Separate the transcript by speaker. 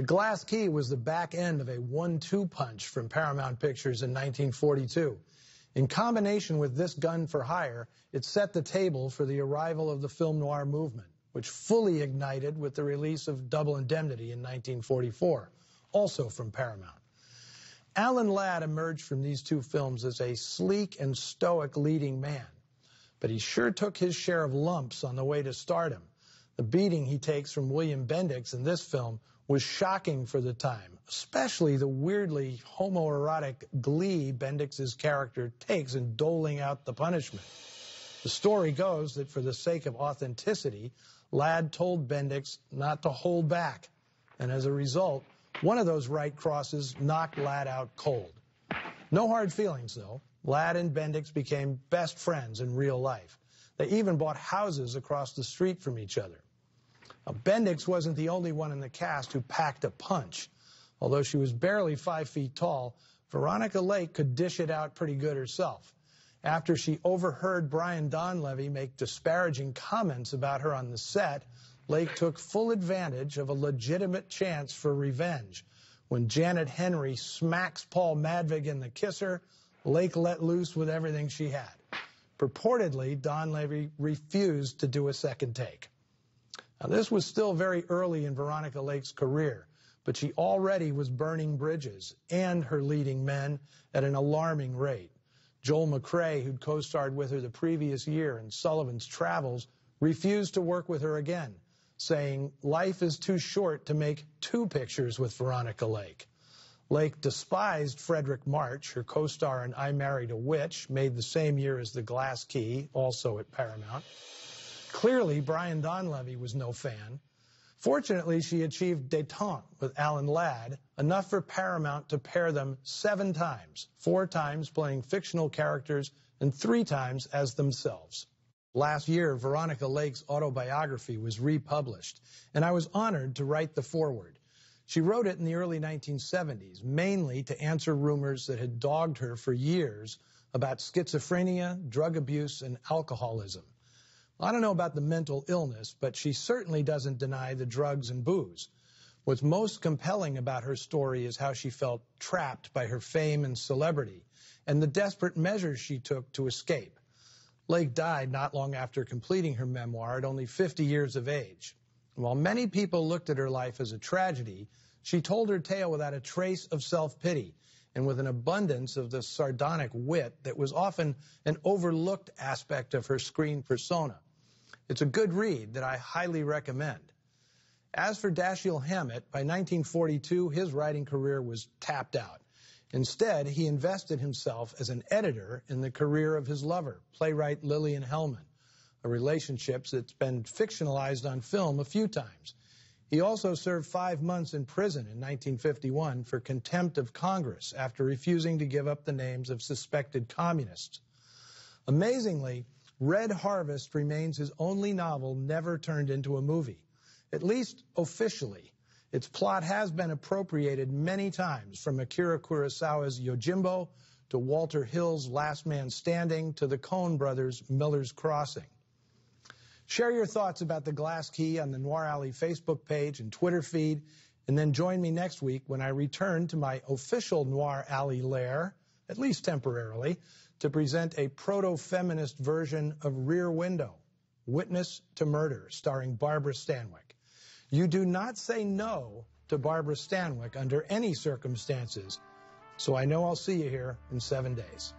Speaker 1: The Glass Key was the back end of a one-two punch from Paramount Pictures in 1942. In combination with this gun for hire, it set the table for the arrival of the film noir movement, which fully ignited with the release of Double Indemnity in 1944, also from Paramount. Alan Ladd emerged from these two films as a sleek and stoic leading man, but he sure took his share of lumps on the way to stardom. The beating he takes from William Bendix in this film was shocking for the time, especially the weirdly homoerotic glee Bendix's character takes in doling out the punishment. The story goes that for the sake of authenticity, Ladd told Bendix not to hold back, and as a result, one of those right crosses knocked Ladd out cold. No hard feelings, though. Ladd and Bendix became best friends in real life. They even bought houses across the street from each other. Bendix wasn't the only one in the cast who packed a punch. Although she was barely five feet tall, Veronica Lake could dish it out pretty good herself. After she overheard Brian Donlevy make disparaging comments about her on the set, Lake took full advantage of a legitimate chance for revenge. When Janet Henry smacks Paul Madvig in the kisser, Lake let loose with everything she had. Purportedly, Donlevy refused to do a second take. Now, this was still very early in Veronica Lake's career, but she already was burning bridges and her leading men at an alarming rate. Joel McCrea, who'd co-starred with her the previous year in Sullivan's Travels, refused to work with her again saying life is too short to make two pictures with Veronica Lake. Lake despised Fredric March, her co-star in I Married a Witch, made the same year as The Glass Key, also at Paramount. Clearly, Brian Donlevy was no fan. Fortunately, she achieved detente with Alan Ladd, enough for Paramount to pair them seven times, four times playing fictional characters and three times as themselves. Last year, Veronica Lake's autobiography was republished, and I was honored to write the foreword. She wrote it in the early 1970s, mainly to answer rumors that had dogged her for years about schizophrenia, drug abuse, and alcoholism. I don't know about the mental illness, but she certainly doesn't deny the drugs and booze. What's most compelling about her story is how she felt trapped by her fame and celebrity and the desperate measures she took to escape. Lake died not long after completing her memoir at only 50 years of age. While many people looked at her life as a tragedy, she told her tale without a trace of self-pity and with an abundance of the sardonic wit that was often an overlooked aspect of her screen persona. It's a good read that I highly recommend. As for Dashiell Hammett, by 1942, his writing career was tapped out. Instead, he invested himself as an editor in the career of his lover, playwright Lillian Hellman, a relationship that's been fictionalized on film a few times. He also served five months in prison in 1951 for contempt of Congress after refusing to give up the names of suspected communists. Amazingly, Red Harvest remains his only novel never turned into a movie, at least officially. Its plot has been appropriated many times from Akira Kurosawa's Yojimbo to Walter Hill's Last Man Standing to the Coen brothers' Miller's Crossing. Share your thoughts about the Glass Key on the Noir Alley Facebook page and Twitter feed, and then join me next week when I return to my official Noir Alley lair, at least temporarily, to present a proto-feminist version of Rear Window, Witness to Murder, starring Barbara Stanwyck. You do not say no to Barbara Stanwyck under any circumstances. So I know I'll see you here in seven days.